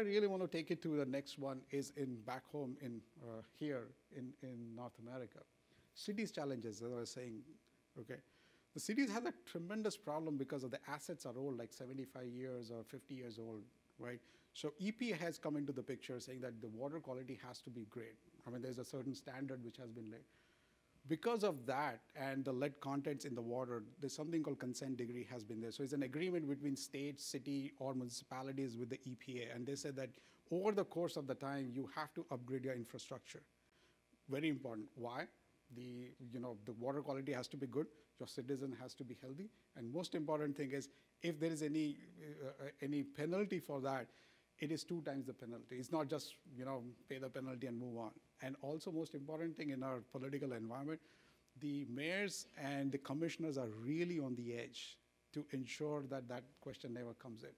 I really want to take it to the next one is in back home in uh, here in, in North America. Cities challenges, as I was saying, okay. The cities have a tremendous problem because of the assets are old, like 75 years or 50 years old, right? So EPA has come into the picture saying that the water quality has to be great. I mean, there's a certain standard which has been laid. Because of that and the lead contents in the water, there's something called consent decree has been there. So it's an agreement between state, city, or municipalities with the EPA. And they said that over the course of the time, you have to upgrade your infrastructure. Very important. Why? the you know the water quality has to be good your citizen has to be healthy and most important thing is if there is any uh, uh, any penalty for that it is two times the penalty it's not just you know pay the penalty and move on and also most important thing in our political environment the mayors and the commissioners are really on the edge to ensure that that question never comes in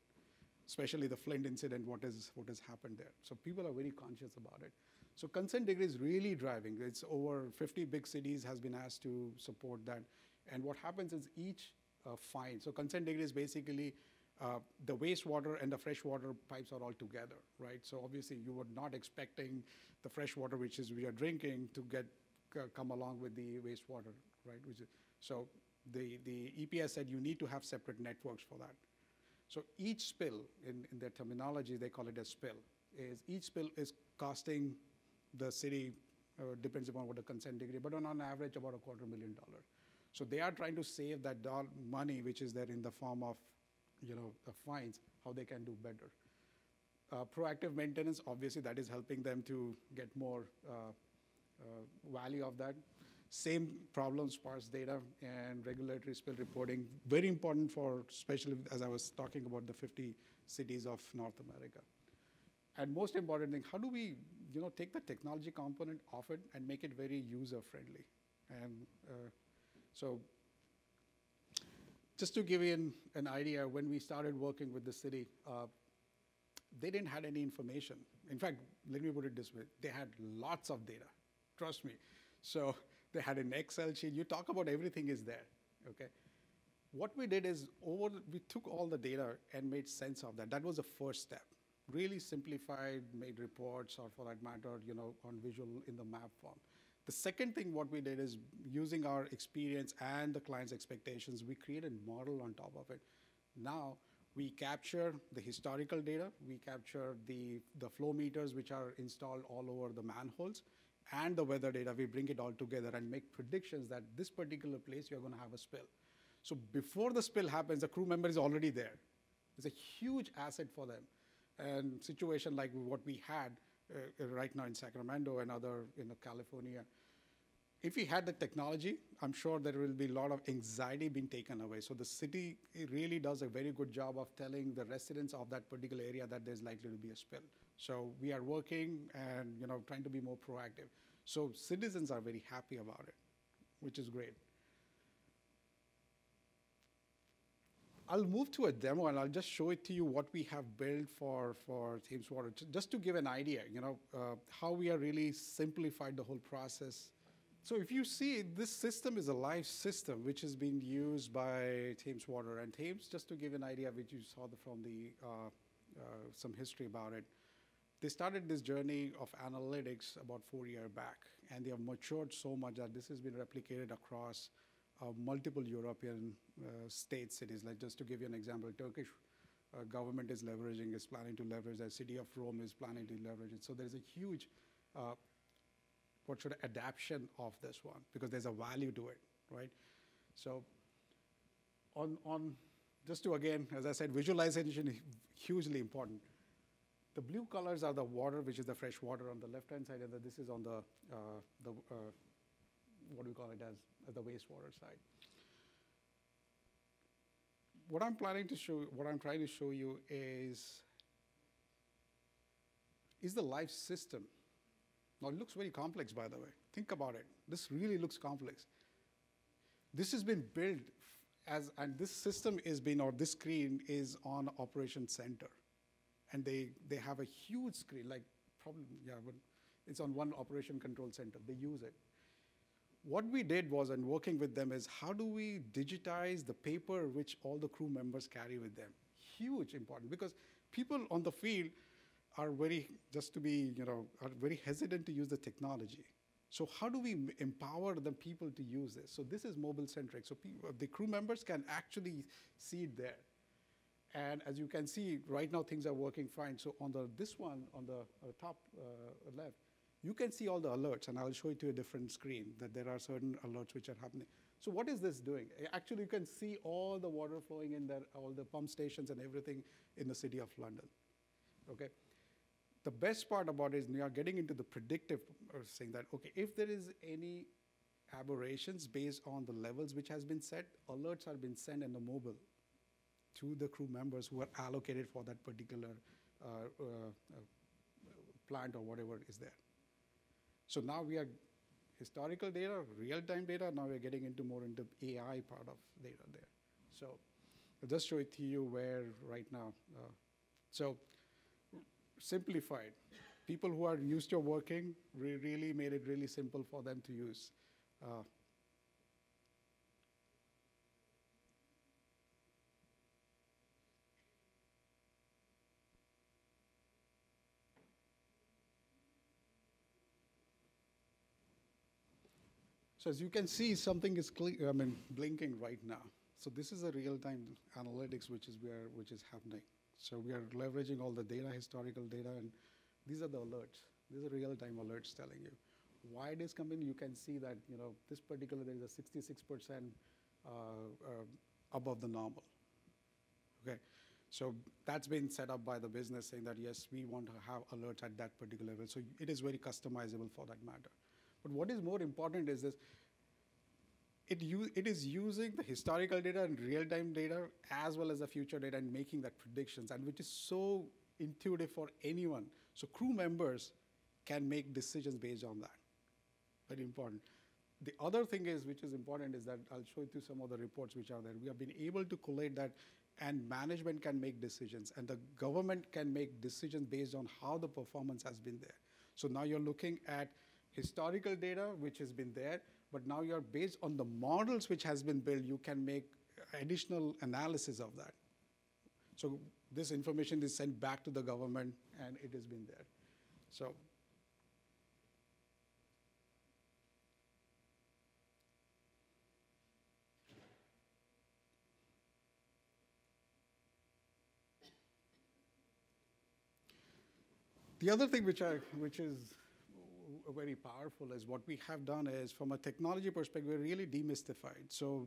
especially the flint incident what is what has happened there so people are very conscious about it so consent decree is really driving. It's over 50 big cities has been asked to support that. And what happens is each uh, fine, so consent decree is basically uh, the wastewater and the freshwater pipes are all together, right? So obviously you were not expecting the freshwater, which is we are drinking, to get uh, come along with the wastewater, right? Which is, so the, the EPA said you need to have separate networks for that. So each spill, in, in their terminology, they call it a spill, is each spill is costing the city uh, depends upon what the consent decree, but on, on average about a quarter million dollar. So they are trying to save that money which is there in the form of, you know, the fines, how they can do better. Uh, proactive maintenance, obviously that is helping them to get more uh, uh value of that. Same problems, sparse data and regulatory spill reporting, very important for, especially as I was talking about the 50 cities of North America. And most important thing, how do we, you know, take the technology component of it and make it very user friendly? And uh, so, just to give you an, an, idea, when we started working with the city, uh, they didn't have any information. In fact, let me put it this way: they had lots of data. Trust me. So they had an Excel sheet. You talk about everything is there. Okay. What we did is over. We took all the data and made sense of that. That was the first step really simplified, made reports, or for that matter, you know, on visual in the map form. The second thing what we did is using our experience and the client's expectations, we created a model on top of it. Now, we capture the historical data, we capture the, the flow meters which are installed all over the manholes, and the weather data, we bring it all together and make predictions that this particular place you're going to have a spill. So before the spill happens, the crew member is already there. It's a huge asset for them and situation like what we had uh, right now in Sacramento and other in you know, California. If we had the technology, I'm sure there will be a lot of anxiety being taken away. So the city really does a very good job of telling the residents of that particular area that there's likely to be a spill. So we are working and you know trying to be more proactive. So citizens are very happy about it, which is great. I'll move to a demo and I'll just show it to you what we have built for, for Thames Water, just to give an idea, you know, uh, how we are really simplified the whole process. So if you see, this system is a live system which is being used by Thames Water. And Thames, just to give an idea, which you saw the, from the, uh, uh, some history about it, they started this journey of analytics about four years back. And they have matured so much that this has been replicated across uh, multiple European uh, state cities. Like just to give you an example, Turkish uh, government is leveraging, is planning to leverage. The city of Rome is planning to leverage it. So there's a huge, what should adaptation of this one because there's a value to it, right? So on on just to again, as I said, visualization is hugely important. The blue colors are the water, which is the fresh water on the left-hand side, and this is on the, uh, the uh, what we call it as, as the wastewater side. What I'm planning to show, what I'm trying to show you is, is the life system. Now it looks very complex, by the way. Think about it. This really looks complex. This has been built as, and this system is been, or this screen is on Operation Center. And they, they have a huge screen, like probably, yeah, but it's on one operation control center. They use it what we did was, and working with them, is how do we digitize the paper which all the crew members carry with them? Huge important because people on the field, are very, just to be, you know, are very hesitant to use the technology. So how do we empower the people to use this? So this is mobile centric. So the crew members can actually see it there. And as you can see, right now things are working fine. So on the this one on the top uh, left, you can see all the alerts, and I'll show it to a different screen that there are certain alerts which are happening. So what is this doing? Actually, you can see all the water flowing in there, all the pump stations and everything in the city of London. Okay. The best part about it is we are getting into the predictive, or saying that okay, if there is any aberrations based on the levels which has been set, alerts are being sent in the mobile to the crew members who are allocated for that particular uh, uh, uh, plant or whatever is there. So now we are historical data, real-time data. Now we're getting into more into AI part of data there. So I'll just show it to you where right now. Uh, so simplified. People who are used to working, we really made it really simple for them to use. Uh, So as you can see, something is I mean, blinking right now. So this is a real-time analytics which is where which is happening. So we are leveraging all the data, historical data, and these are the alerts. These are real-time alerts telling you why it is coming. You can see that you know this particular there is a 66% uh, uh, above the normal. Okay, so that's been set up by the business saying that yes, we want to have alerts at that particular level. So it is very customizable for that matter. But what is more important is this, it, it is using the historical data and real-time data as well as the future data and making that predictions, and which is so intuitive for anyone. So crew members can make decisions based on that. Very important. The other thing is, which is important, is that I'll show you some of the reports which are there. We have been able to collate that, and management can make decisions, and the government can make decisions based on how the performance has been there. So now you're looking at historical data which has been there, but now you're based on the models which has been built, you can make additional analysis of that. So this information is sent back to the government and it has been there. So The other thing which, I, which is very powerful is what we have done is from a technology perspective, we're really demystified. So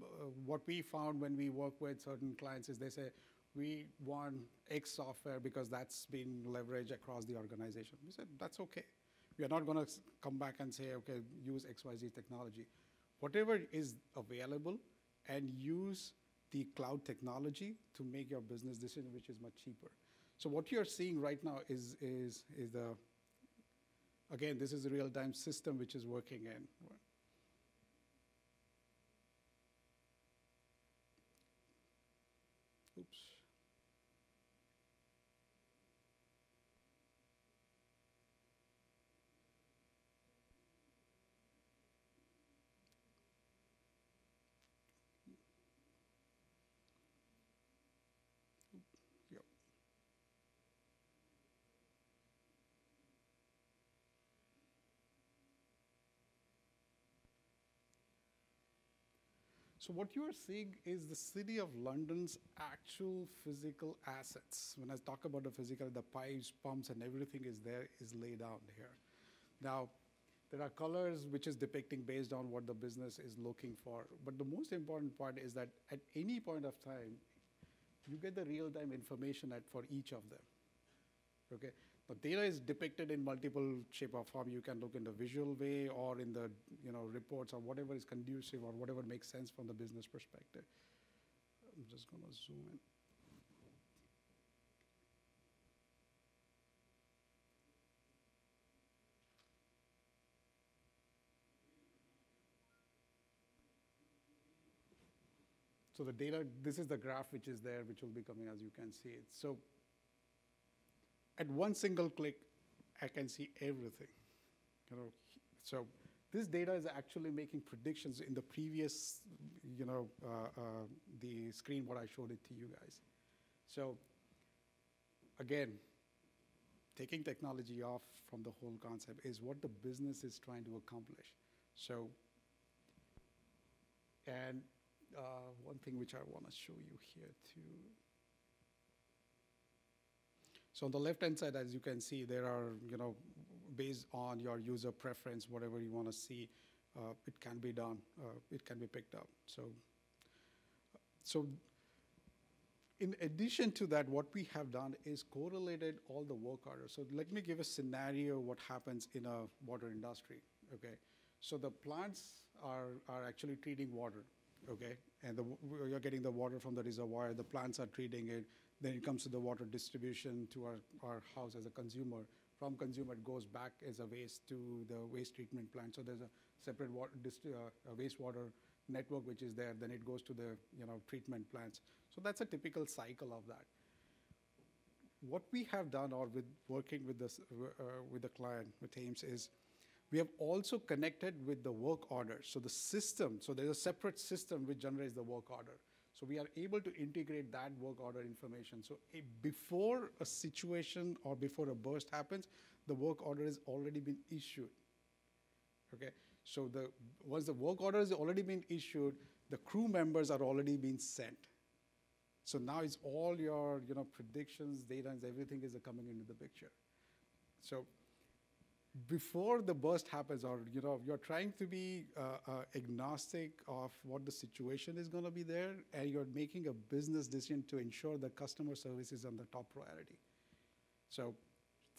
uh, what we found when we work with certain clients is they say, we want X software because that's been leveraged across the organization. We said, that's okay. We are not going to come back and say, okay, use XYZ technology. Whatever is available and use the cloud technology to make your business decision, which is much cheaper. So what you're seeing right now is, is, is the Again, this is a real-time system which is working in. So what you are seeing is the City of London's actual physical assets. When I talk about the physical, the pipes, pumps, and everything is there, is laid out here. Now, there are colors which is depicting based on what the business is looking for. But the most important part is that at any point of time, you get the real-time information at, for each of them. Okay, the data is depicted in multiple shape or form. You can look in the visual way or in the you know reports or whatever is conducive or whatever makes sense from the business perspective. I'm just going to zoom in. So the data, this is the graph which is there, which will be coming as you can see it. So at one single click, I can see everything. You know, so this data is actually making predictions in the previous, you know, uh, uh, the screen what I showed it to you guys. So again, taking technology off from the whole concept is what the business is trying to accomplish. So, and uh, one thing which I want to show you here too. So on the left-hand side, as you can see, there are, you know, based on your user preference, whatever you want to see, uh, it can be done, uh, it can be picked up. So, so in addition to that, what we have done is correlated all the work orders. So let me give a scenario what happens in a water industry, okay? So the plants are, are actually treating water, okay? And the, you're getting the water from the reservoir, the plants are treating it, then it comes to the water distribution to our, our house as a consumer. From consumer, it goes back as a waste to the waste treatment plant. So there's a separate water, uh, wastewater network which is there, then it goes to the you know treatment plants. So that's a typical cycle of that. What we have done, or with working with this uh, with the client with Thames, is we have also connected with the work order. So the system, so there's a separate system which generates the work order. So we are able to integrate that work order information. So a, before a situation or before a burst happens, the work order has already been issued. Okay, so the once the work order has already been issued, the crew members are already being sent. So now it's all your you know predictions, data, and everything is coming into the picture. So before the burst happens or you know you're trying to be uh, uh, agnostic of what the situation is going to be there and you're making a business decision to ensure the customer service is on the top priority so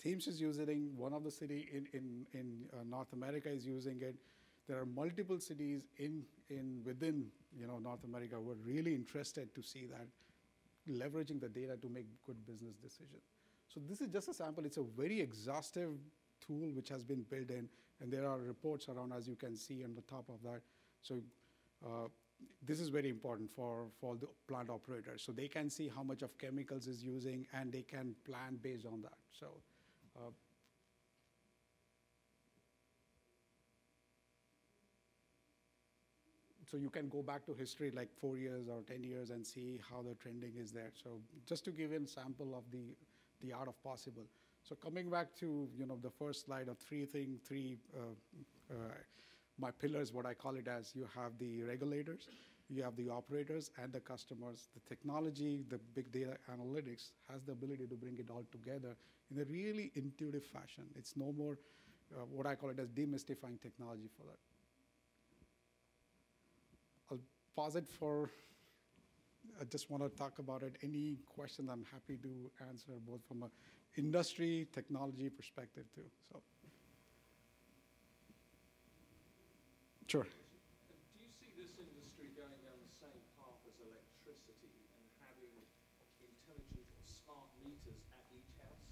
Thames is using one of the city in, in, in uh, North America is using it. There are multiple cities in, in within you know North America who are really interested to see that leveraging the data to make good business decisions. So this is just a sample. It's a very exhaustive tool which has been built in, and there are reports around, as you can see on the top of that. So uh, this is very important for, for the plant operators. So they can see how much of chemicals is using, and they can plan based on that. So. Uh, so you can go back to history like four years or 10 years and see how the trending is there. So just to give you a sample of the, the art of possible. So coming back to you know the first slide of three thing, three uh, uh, my pillars, what I call it as, you have the regulators, you have the operators and the customers. The technology, the big data analytics has the ability to bring it all together in a really intuitive fashion. It's no more uh, what I call it as demystifying technology for that. I'll pause it for I just want to talk about it. Any questions, I'm happy to answer, both from a industry, technology perspective too. So, sure. Do you see this industry going down the same path as electricity and having intelligent or smart meters at each house?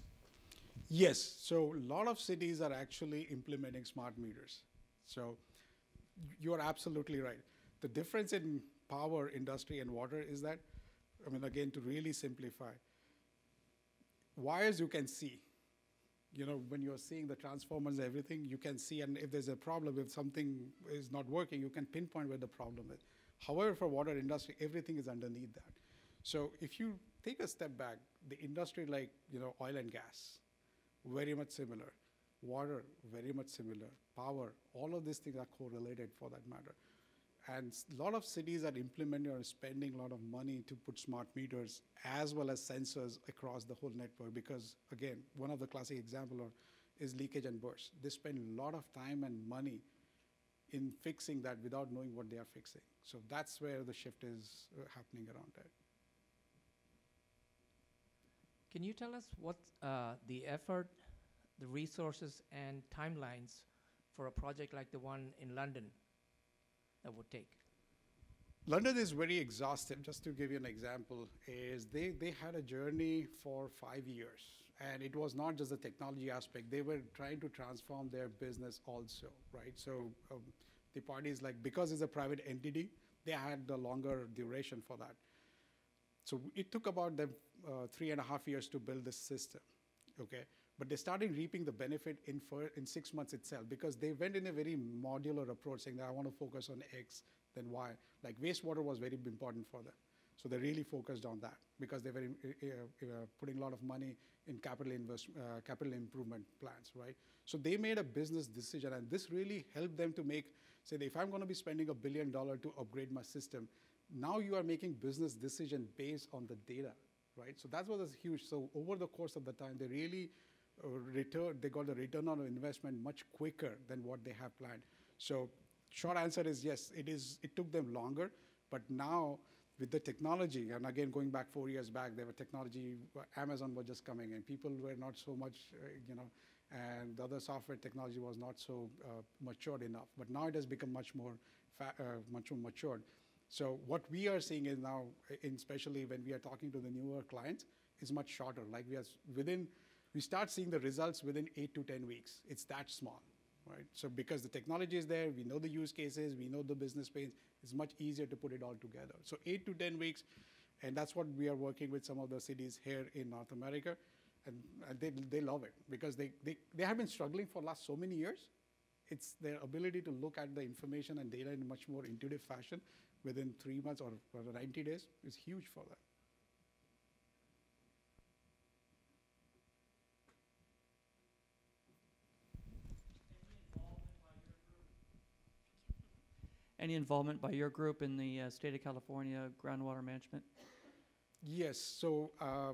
Yes. So a lot of cities are actually implementing smart meters. So you are absolutely right. The difference in power industry and water is that, I mean, again, to really simplify, wires you can see. You know, when you're seeing the transformers everything, you can see, and if there's a problem, if something is not working, you can pinpoint where the problem is. However, for water industry, everything is underneath that. So if you take a step back, the industry like, you know, oil and gas, very much similar. Water, very much similar. Power, all of these things are correlated for that matter. And a lot of cities are implementing or spending a lot of money to put smart meters as well as sensors across the whole network because, again, one of the classic examples is leakage and burst. They spend a lot of time and money in fixing that without knowing what they are fixing. So that's where the shift is uh, happening around that. Can you tell us what uh, the effort, the resources, and timelines for a project like the one in London that would take? London is very exhaustive. Just to give you an example, is they, they had a journey for five years. And it was not just the technology aspect. They were trying to transform their business also, right? So um, the parties, like, because it's a private entity, they had the longer duration for that. So it took about them uh, three and a half years to build this system, okay? But they started reaping the benefit in, for, in six months itself because they went in a very modular approach saying that I want to focus on X, then Y. Like wastewater was very important for them. So they're really focused on that because they were uh, uh, putting a lot of money in capital invest, uh, capital improvement plans, right? So they made a business decision, and this really helped them to make say, if I'm going to be spending a billion dollar to upgrade my system, now you are making business decision based on the data, right? So that was huge. So over the course of the time, they really uh, return, they got the return on investment much quicker than what they have planned. So short answer is yes, it is. It took them longer, but now with the technology, and again going back four years back, there were technology. Amazon was just coming, and people were not so much, uh, you know, and the other software technology was not so uh, matured enough. But now it has become much more, uh, much more matured. So what we are seeing is now, especially when we are talking to the newer clients, is much shorter. Like we are within, we start seeing the results within eight to ten weeks. It's that small, right? So because the technology is there, we know the use cases, we know the business pains. It's much easier to put it all together. So eight to ten weeks, and that's what we are working with some of the cities here in North America, and, and they they love it because they, they they have been struggling for last so many years. It's their ability to look at the information and data in a much more intuitive fashion within three months or, or 90 days is huge for them. Any involvement by your group in the uh, state of California groundwater management? Yes, so uh,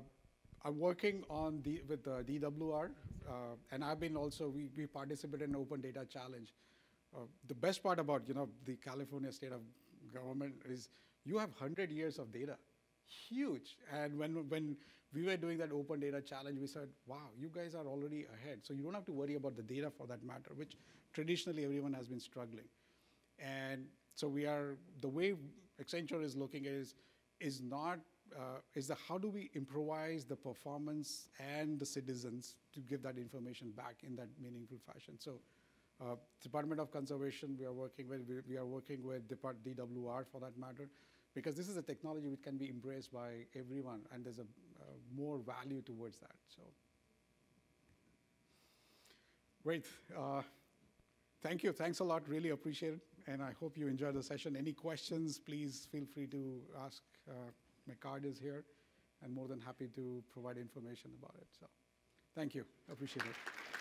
I'm working on the with the DWR, uh, and I've been also we, we participated in Open Data Challenge. Uh, the best part about you know the California state of government is you have hundred years of data, huge. And when when we were doing that Open Data Challenge, we said, wow, you guys are already ahead. So you don't have to worry about the data for that matter, which traditionally everyone has been struggling. And so we are, the way Accenture is looking at is, is not, uh, is the how do we improvise the performance and the citizens to give that information back in that meaningful fashion. So uh, Department of Conservation, we are working with, we, we are working with Depart DWR for that matter, because this is a technology which can be embraced by everyone, and there's a uh, more value towards that. So, great. Uh, Thank you. Thanks a lot. Really appreciate it. And I hope you enjoyed the session. Any questions, please feel free to ask. Uh, my card is here, and more than happy to provide information about it. So, thank you. Appreciate it.